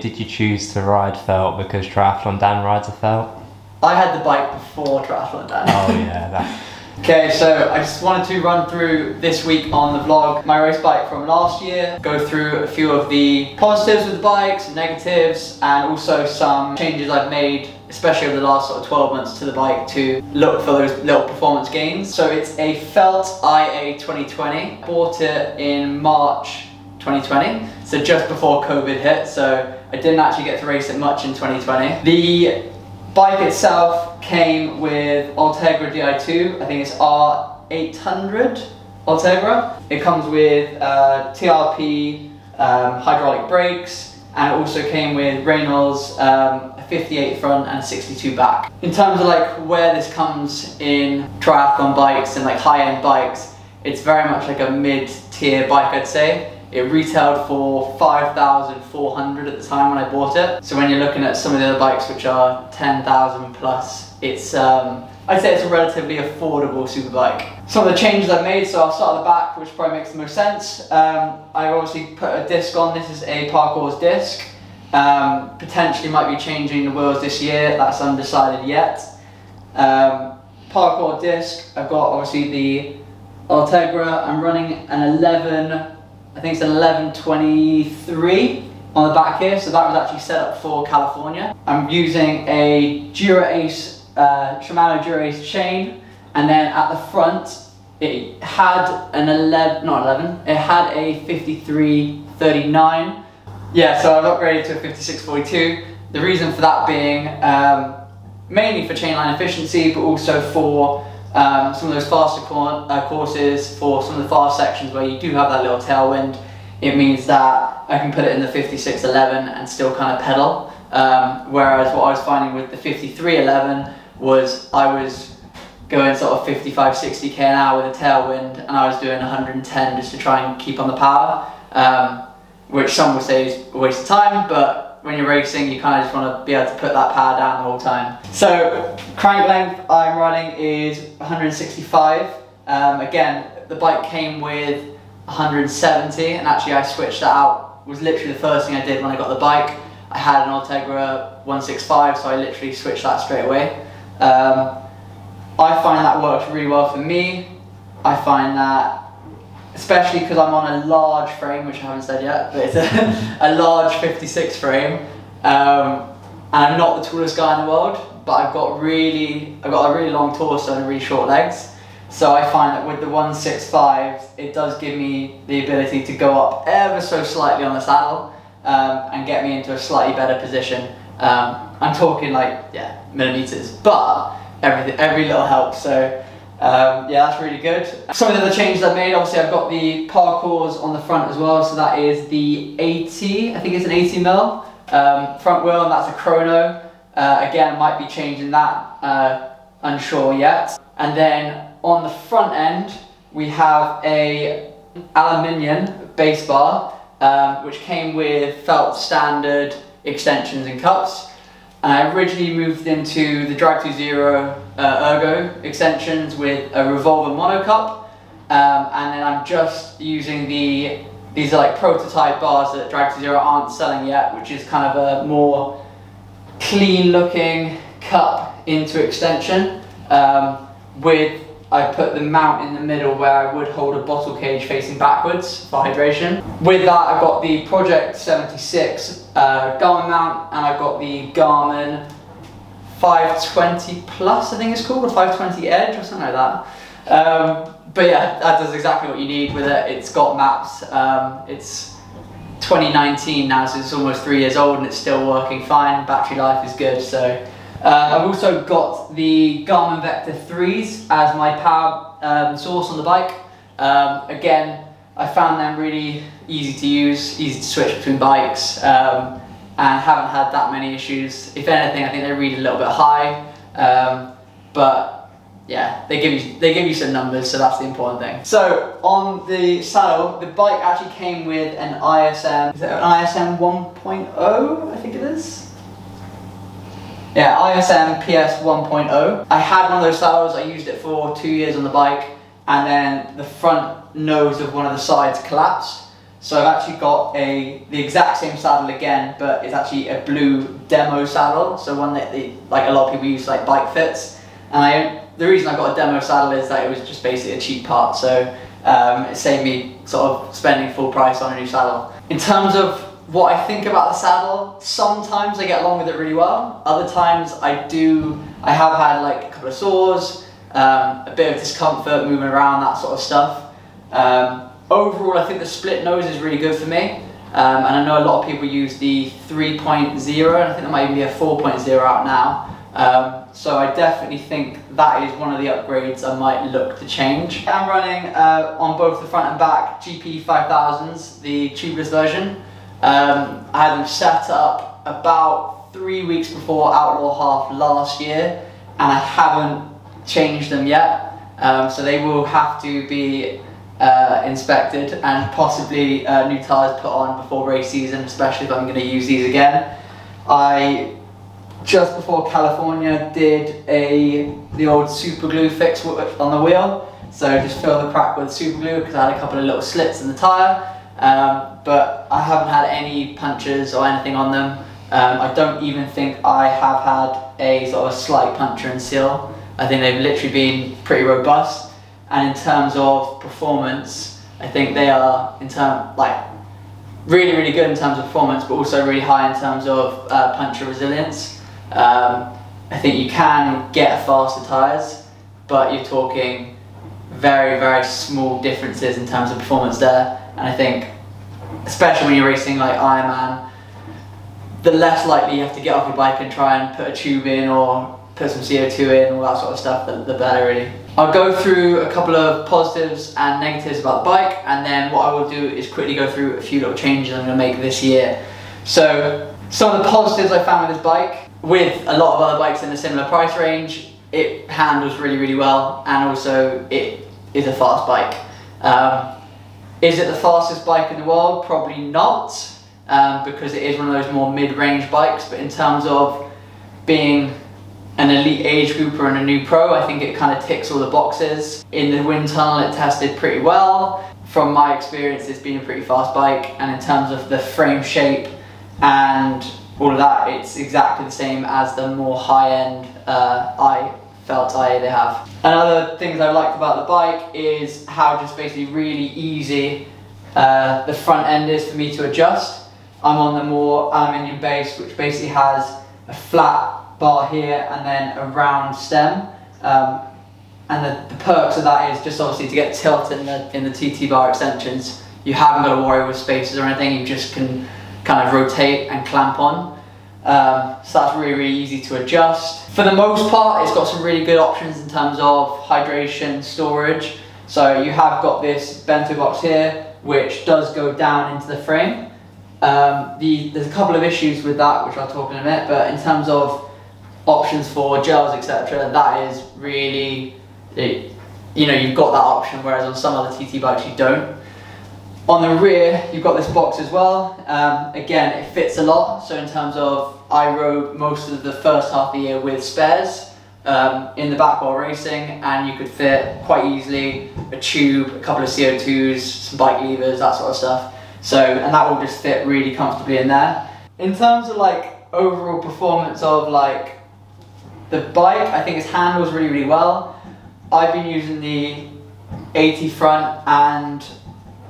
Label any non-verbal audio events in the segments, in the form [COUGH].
Did you choose to ride felt because Triathlon Dan rides a felt? I had the bike before Triathlon Dan. Oh yeah, that. [LAUGHS] Okay, so I just wanted to run through this week on the vlog my race bike from last year, go through a few of the positives with the bike, some negatives, and also some changes I've made, especially over the last sort of 12 months to the bike to look for those little performance gains. So it's a Felt IA 2020. Bought it in March 2020, so just before COVID hit, so I didn't actually get to race it much in 2020. The bike itself came with Ultegra Di2, I think it's R800 Ultegra. It comes with uh, TRP, um, hydraulic brakes, and it also came with Reynolds um, 58 front and 62 back. In terms of like where this comes in triathlon bikes and like high-end bikes, it's very much like a mid-tier bike I'd say. It retailed for 5,400 at the time when I bought it. So when you're looking at some of the other bikes which are 10,000 plus, it's um, I'd say it's a relatively affordable super bike. Some of the changes I've made, so I'll start at the back, which probably makes the most sense. Um, I've obviously put a disc on, this is a Parcours disc. Um, potentially might be changing the wheels this year, that's undecided yet. Um, Parcours disc, I've got obviously the Ultegra, I'm running an 11 I think it's an 1123 on the back here, so that was actually set up for California. I'm using a Dura-Ace, uh, Shimano Dura-Ace chain, and then at the front, it had an 11, not 11, it had a 5339. Yeah, so I've upgraded to a 5642. The reason for that being um, mainly for chainline efficiency, but also for um, some of those faster uh, courses for some of the fast sections where you do have that little tailwind, it means that I can put it in the 5611 and still kind of pedal. Um, whereas what I was finding with the 5311 was I was going sort of 55, 60 k an hour with a tailwind and I was doing 110 just to try and keep on the power, um, which some would say is a waste of time, but when you're racing, you kind of just want to be able to put that power down the whole time. So crank length I'm riding is 165. Um, again, the bike came with 170 and actually I switched that out. It was literally the first thing I did when I got the bike. I had an Ultegra 165 so I literally switched that straight away. Um, I find that works really well for me. I find that especially because I'm on a large frame, which I haven't said yet, but it's a, [LAUGHS] a large 56 frame. Um, and I'm not the tallest guy in the world, but I've got really, I've got a really long torso and really short legs. So I find that with the 165, it does give me the ability to go up ever so slightly on the saddle um, and get me into a slightly better position. Um, I'm talking like, yeah, millimeters, but everything, every little helps. So um, yeah, that's really good. Some of the other changes I've made, obviously I've got the Parcours on the front as well, so that is the 80, I think it's an 80 mil um, front wheel, and that's a chrono. Uh, again, might be changing that, uh, unsure yet. And then on the front end, we have a aluminium base bar, um, which came with felt standard extensions and cups. And I originally moved into the Drag 2 Zero uh, Ergo extensions with a revolver monocup. Um, and then I'm just using the, these are like prototype bars that Drag 2 Zero aren't selling yet, which is kind of a more clean looking cup into extension um, with I put the mount in the middle where I would hold a bottle cage facing backwards for hydration. With that I've got the Project 76 uh, Garmin mount and I've got the Garmin 520 Plus I think it's called, or 520 Edge or something like that. Um, but yeah, that does exactly what you need with it. It's got maps, um, it's 2019 now so it's almost three years old and it's still working fine, battery life is good so uh, I've also got the Garmin Vector 3s as my power um, source on the bike. Um, again, I found them really easy to use, easy to switch between bikes, um, and haven't had that many issues. If anything, I think they read a little bit high, um, but yeah, they give you they give you some numbers, so that's the important thing. So on the saddle, the bike actually came with an ISM, is it an ISM 1.0? I think it is. Yeah, ISM PS 1.0. I had one of those saddles, I used it for two years on the bike, and then the front nose of one of the sides collapsed. So I've actually got a the exact same saddle again, but it's actually a blue demo saddle. So one that they, like a lot of people use like bike fits. And I the reason I got a demo saddle is that it was just basically a cheap part. So um, it saved me sort of spending full price on a new saddle. In terms of what I think about the saddle, sometimes I get along with it really well. Other times I do. I have had like a couple of sores, um, a bit of discomfort moving around, that sort of stuff. Um, overall, I think the split nose is really good for me. Um, and I know a lot of people use the 3.0, and I think there might even be a 4.0 out now. Um, so I definitely think that is one of the upgrades I might look to change. I'm running uh, on both the front and back GP 5000s, the tubeless version. Um, I had them set up about three weeks before Outlaw Half last year, and I haven't changed them yet. Um, so they will have to be uh, inspected and possibly uh, new tyres put on before race season, especially if I'm going to use these again. I just before California did a the old super glue fix on the wheel. So just fill the crack with super glue because I had a couple of little slits in the tyre. Um, but I haven't had any punctures or anything on them. Um, I don't even think I have had a sort of slight puncture and seal. I think they've literally been pretty robust. And in terms of performance, I think they are in term like really really good in terms of performance, but also really high in terms of uh, puncture resilience. Um, I think you can get faster tyres, but you're talking very very small differences in terms of performance there. And I think, especially when you're racing like Ironman, the less likely you have to get off your bike and try and put a tube in or put some CO2 in, all that sort of stuff, the, the better really. I'll go through a couple of positives and negatives about the bike and then what I will do is quickly go through a few little changes I'm going to make this year. So some of the positives I found with this bike, with a lot of other bikes in a similar price range, it handles really really well and also it is a fast bike. Um, is it the fastest bike in the world? Probably not um, because it is one of those more mid-range bikes but in terms of being an elite age grouper and a new pro. I think it kind of ticks all the boxes. In the wind tunnel it tested pretty well. From my experience it's been a pretty fast bike and in terms of the frame shape and all of that it's exactly the same as the more high-end uh, I felt IA they have. Another things I liked about the bike is how just basically really easy uh, the front end is for me to adjust. I'm on the more aluminium base which basically has a flat bar here and then a round stem. Um, and the, the, perks of that is just obviously to get tilt in the, in the TT bar extensions. You haven't got to worry with spaces or anything, you just can kind of rotate and clamp on. Um, so that's really, really easy to adjust. For the most part, it's got some really good options in terms of hydration storage. So you have got this bento box here, which does go down into the frame. Um, the, there's a couple of issues with that, which I'll talk in a minute, but in terms of options for gels, etc. That is really, it, you know, you've got that option, whereas on some other TT bikes you don't. On the rear, you've got this box as well. Um, again, it fits a lot. So in terms of, I rode most of the first half of the year with spares um, in the back while racing, and you could fit quite easily a tube, a couple of CO2s, some bike levers, that sort of stuff. So, and that will just fit really comfortably in there. In terms of like overall performance of like the bike, I think it handles really, really well. I've been using the 80 front and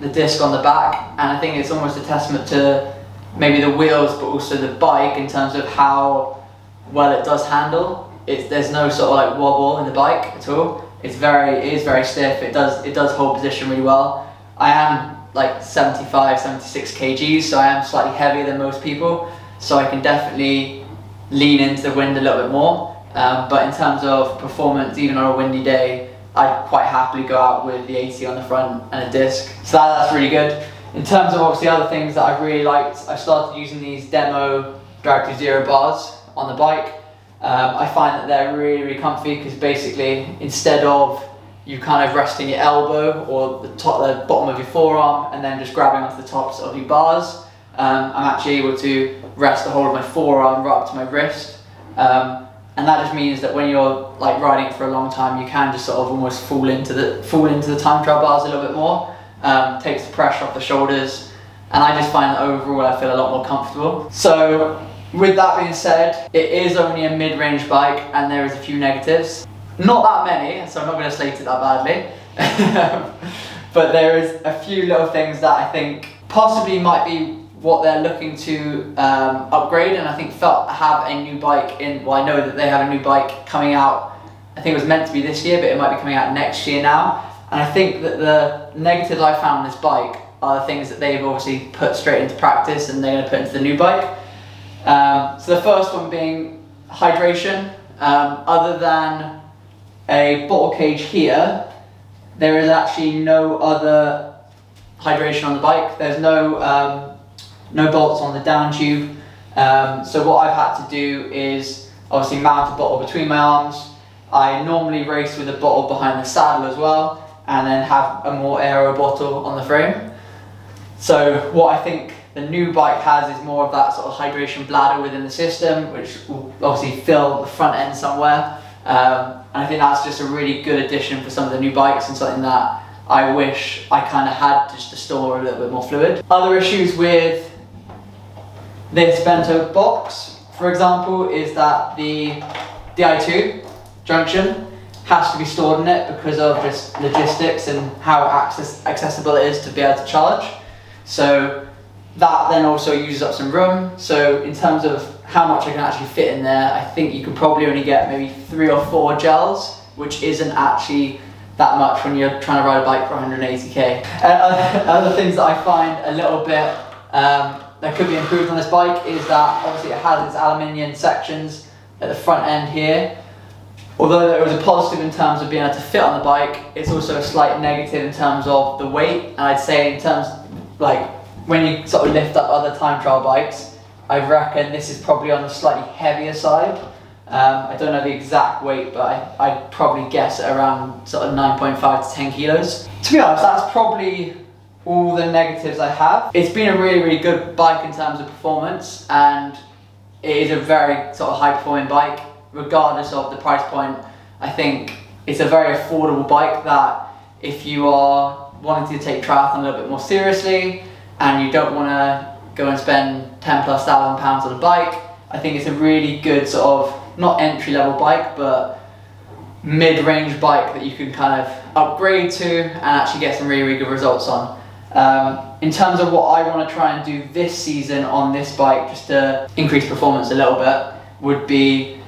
the disc on the back, and I think it's almost a testament to maybe the wheels, but also the bike in terms of how well it does handle. It's, there's no sort of like wobble in the bike at all. It's very, it is very stiff. It does, it does hold position really well. I am like 75, 76 kgs, so I am slightly heavier than most people. So I can definitely lean into the wind a little bit more. Um, but in terms of performance, even on a windy day, I'd quite happily go out with the 80 on the front and a disc. So that, that's really good. In terms of obviously other things that I've really liked, I started using these demo Drag Zero bars on the bike. Um, I find that they're really, really comfy because basically instead of you kind of resting your elbow or the top, the bottom of your forearm and then just grabbing onto the tops of your bars, um, I'm actually able to rest the whole of my forearm right up to my wrist. Um, and that just means that when you're like riding for a long time, you can just sort of almost fall into the fall into the time trial bars a little bit more. Um, takes the pressure off the shoulders, and I just find that overall I feel a lot more comfortable. So with that being said, it is only a mid-range bike and there is a few negatives. Not that many, so I'm not going to slate it that badly. [LAUGHS] but there is a few little things that I think possibly might be what they're looking to um, upgrade and I think Felt have a new bike in, well I know that they have a new bike coming out, I think it was meant to be this year but it might be coming out next year now and I think that the negatives I found on this bike are the things that they've obviously put straight into practice and they're going to put into the new bike. Um, so the first one being hydration. Um, other than a bottle cage here, there is actually no other hydration on the bike. There's no um, no bolts on the down tube. Um, so what I've had to do is obviously mount a bottle between my arms. I normally race with a bottle behind the saddle as well and then have a more aero bottle on the frame. So what I think the new bike has is more of that sort of hydration bladder within the system, which will obviously fill the front end somewhere. Um, and I think that's just a really good addition for some of the new bikes and something that I wish I kind of had just to store a little bit more fluid. Other issues with this bento box, for example, is that the Di2 junction has to be stored in it because of just logistics and how access accessible it is to be able to charge. So that then also uses up some room. So in terms of how much I can actually fit in there, I think you could probably only get maybe three or four gels, which isn't actually that much when you're trying to ride a bike for 180k. And other things that I find a little bit um, that could be improved on this bike is that obviously it has its aluminium sections at the front end here although it was a positive in terms of being able to fit on the bike, it's also a slight negative in terms of the weight. And I'd say in terms, like, when you sort of lift up other time trial bikes, I reckon this is probably on the slightly heavier side. Um, I don't know the exact weight, but I, I'd probably guess around sort of 9.5 to 10 kilos. To be honest, that's probably all the negatives I have. It's been a really, really good bike in terms of performance, and it is a very sort of high performing bike regardless of the price point, I think it's a very affordable bike that if you are wanting to take triathlon a little bit more seriously and you don't want to go and spend 10 plus thousand pounds on a bike, I think it's a really good sort of, not entry level bike, but mid-range bike that you can kind of upgrade to and actually get some really, really good results on. Um, in terms of what I want to try and do this season on this bike, just to increase performance a little bit, would be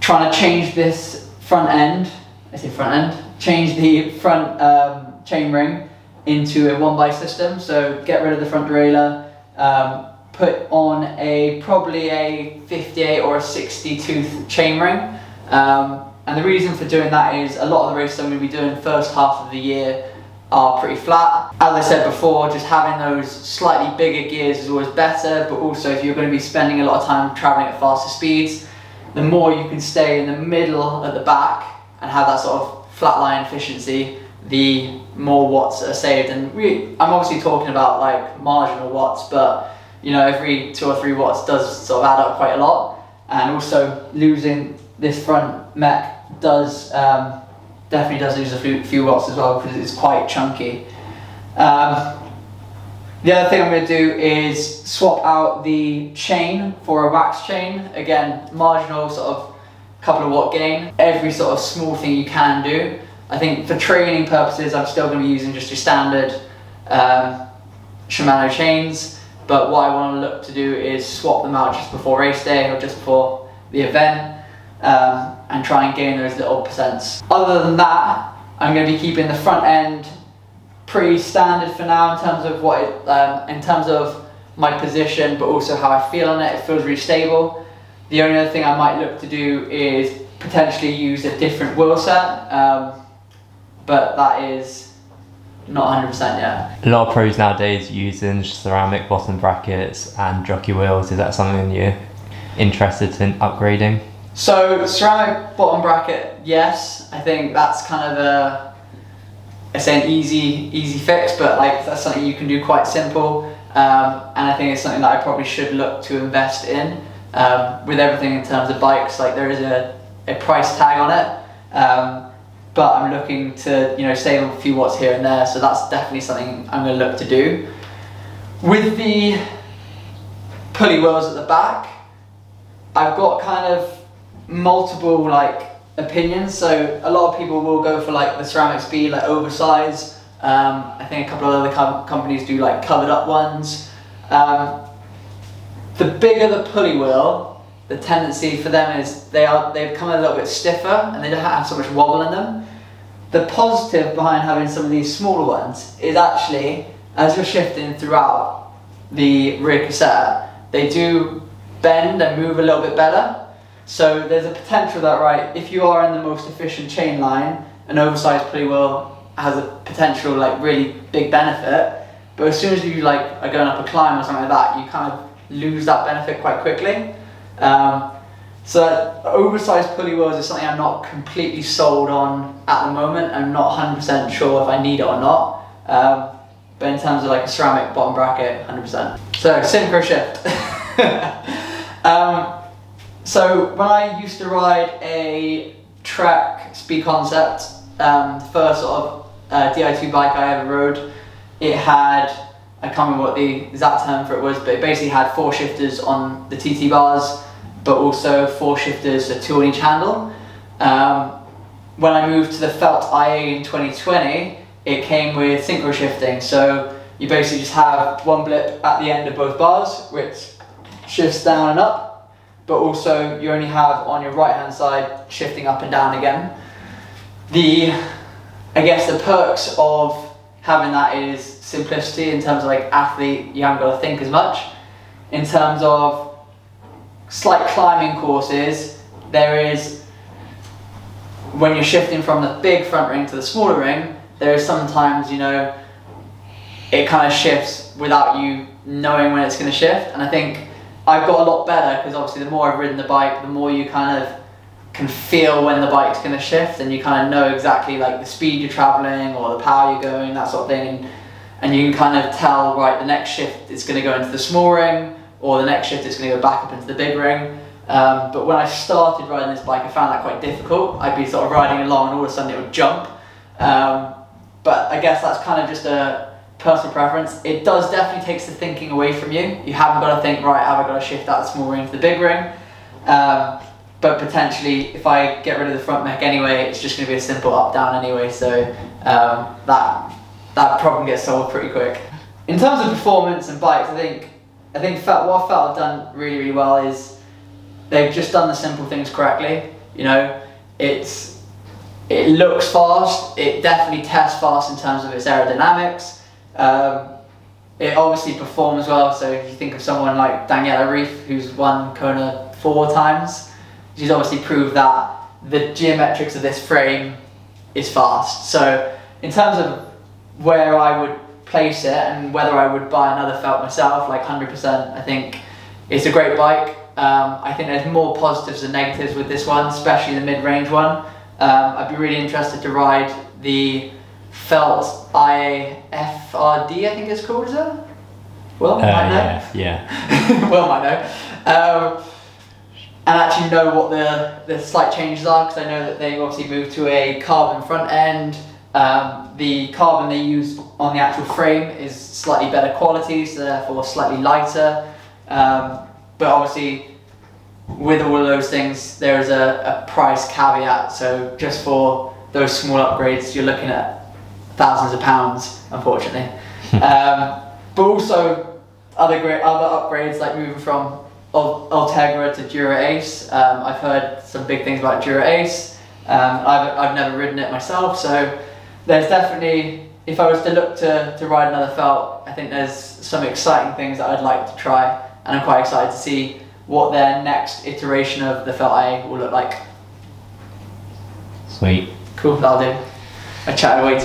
trying to change this front end, I say front end, change the front um, chainring into a one by system. So get rid of the front derailleur, um, put on a probably a 58 or a 60 tooth chainring. Um, and the reason for doing that is a lot of the races I'm going to be doing first half of the year are pretty flat. As I said before, just having those slightly bigger gears is always better, but also if you're going to be spending a lot of time traveling at faster speeds, the more you can stay in the middle at the back and have that sort of flatline efficiency, the more watts are saved. And we, I'm obviously talking about like marginal watts, but you know, every two or three watts does sort of add up quite a lot. And also losing this front mech does um, definitely does lose a few, few watts as well because it's quite chunky. Um, the other thing I'm going to do is swap out the chain for a wax chain. Again, marginal sort of couple of watt gain. Every sort of small thing you can do. I think for training purposes, I'm still going to be using just your standard um, Shimano chains. But what I want to look to do is swap them out just before race day or just before the event um, and try and gain those little percents. Other than that, I'm going to be keeping the front end pretty standard for now in terms of what it, um, in terms of my position, but also how I feel on it. It feels really stable. The only other thing I might look to do is potentially use a different wheel set, um, but that is not 100% yet. A lot of pros nowadays using ceramic bottom brackets and jockey wheels. Is that something you're interested in upgrading? So ceramic bottom bracket, yes. I think that's kind of a I say an easy easy fix, but like that's something you can do quite simple. Um, and I think it's something that I probably should look to invest in. Um, with everything in terms of bikes, like there is a, a price tag on it. Um, but I'm looking to you know save a few watts here and there, so that's definitely something I'm going to look to do. with the pulley wheels at the back, I've got kind of multiple like opinions. So a lot of people will go for like the CeramicSpeed, like oversize. Um, I think a couple of other com- companies do like covered up ones. Um, the bigger the pulley wheel, the tendency for them is they are they become a little bit stiffer and they don't have so much wobble in them. The positive behind having some of these smaller ones is actually as you're shifting throughout the rear cassette, they do bend and move a little bit better. So there's a potential that right, if you are in the most efficient chain line, an oversized pulley wheel has a potential like really big benefit. But as soon as you like are going up a climb or something like that, you kind of lose that benefit quite quickly. Um, so oversized pulley wheels is something I'm not completely sold on at the moment. I'm not 100% sure if I need it or not. Um, but in terms of like a ceramic bottom bracket, 100%. So synchro shift. [LAUGHS] um, so when I used to ride a Trek speed concept, um, the first sort of uh, Di2 bike I ever rode, it had I can't remember what the exact term for it was, but it basically had four shifters on the TT bars, but also four shifters, so two on each handle. Um, when I moved to the Felt IA in 2020, it came with synchro shifting. So you basically just have one blip at the end of both bars, which shifts down and up, but also you only have on your right hand side shifting up and down again. The, I guess the perks of having that is simplicity in terms of like athlete, you haven't got to think as much. In terms of slight climbing courses, there is when you're shifting from the big front ring to the smaller ring, there is sometimes, you know, it kind of shifts without you knowing when it's going to shift. And I think I've got a lot better because obviously the more I've ridden the bike, the more you kind of can feel when the bike's going to shift and you kind of know exactly like the speed you're traveling or the power you're going, that sort of thing. And, you can kind of tell, right, the next shift is going to go into the small ring or the next shift is going to go back up into the big ring. Um, but when I started riding this bike, I found that quite difficult. I'd be sort of riding along and all of a sudden it would jump. Um, but I guess that's kind of just a personal preference. It does definitely takes the thinking away from you. You haven't got to think, right, have I got to shift that small ring to the big ring? Um, but potentially, if I get rid of the front mech anyway, it's just going to be a simple up down anyway. So um, that that problem gets solved pretty quick. In terms of performance and bikes, I think I think Felt, what Felt have done really really well is they've just done the simple things correctly. You know, it's it looks fast. It definitely tests fast in terms of its aerodynamics. Um, it obviously performs well. So if you think of someone like Daniela Ryf, who's won Kona four times she's obviously proved that the geometrics of this frame is fast. So in terms of where I would place it and whether I would buy another felt myself, like 100%, I think it's a great bike. Um, I think there's more positives than negatives with this one, especially the mid-range one. Um, I'd be really interested to ride the Felt IFRD, I think it's called, is it? Well, uh, might know. Yeah, yeah. [LAUGHS] well, might know. Um, and actually know what the, the slight changes are because I know that they've obviously moved to a carbon front end. Um, the carbon they use on the actual frame is slightly better quality, so therefore slightly lighter. Um, but obviously, with all of those things, there is a, a price caveat. So just for those small upgrades, you're looking at thousands of pounds, unfortunately. [LAUGHS] um, but also other great other upgrades like moving from Ultegra to Dura Ace. Um, I've heard some big things about Dura Ace. Um, I've, I've never ridden it myself, so there's definitely, if I was to look to, to ride another felt, I think there's some exciting things that I'd like to try, and I'm quite excited to see what their next iteration of the Felt IA will look like. Sweet. Cool, that'll do. I chatted way too much.